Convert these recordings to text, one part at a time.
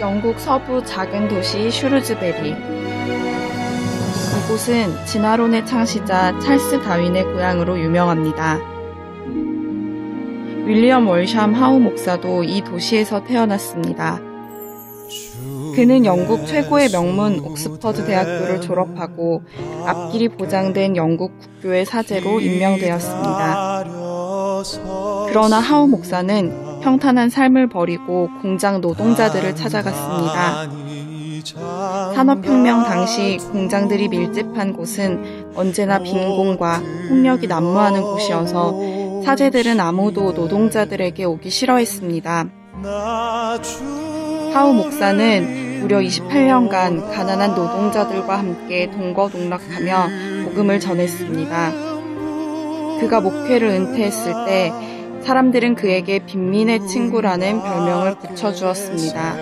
영국 서부 작은 도시 슈르즈베리. 이곳은 진화론의 창시자 찰스 다윈의 고향으로 유명합니다. 윌리엄 월샴 하우 목사도 이 도시에서 태어났습니다. 그는 영국 최고의 명문 옥스퍼드 대학교를 졸업하고 앞길이 보장된 영국 국교의 사제로 임명되었습니다. 그러나 하우 목사는 평탄한 삶을 버리고 공장 노동자들을 찾아갔습니다. 산업혁명 당시 공장들이 밀집한 곳은 언제나 빈곤과 폭력이 난무하는 곳이어서 사제들은 아무도 노동자들에게 오기 싫어했습니다. 하우 목사는 무려 28년간 가난한 노동자들과 함께 동거동락하며 복음을 전했습니다. 그가 목회를 은퇴했을 때 사람들은 그에게 빈민의 친구라는 별명을 붙여주었습니다.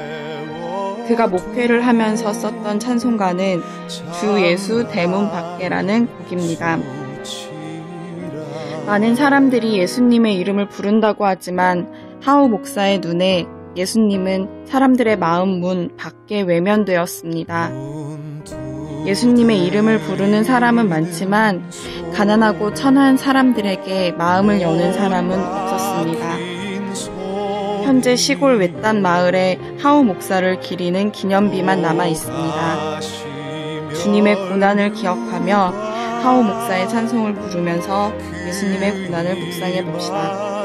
그가 목회를 하면서 썼던 찬송가는 주 예수 대문 밖에라는 곡입니다. 많은 사람들이 예수님의 이름을 부른다고 하지만 하우 목사의 눈에 예수님은 사람들의 마음 문 밖에 외면되었습니다. 예수님의 이름을 부르는 사람은 많지만 가난하고 천한 사람들에게 마음을 여는 사람은 없었습니다. 현재 시골 외딴 마을에 하우 목사를 기리는 기념비만 남아 있습니다. 주님의 고난을 기억하며 하우 목사의 찬송을 부르면서 예수님의 고난을 묵상해 봅시다.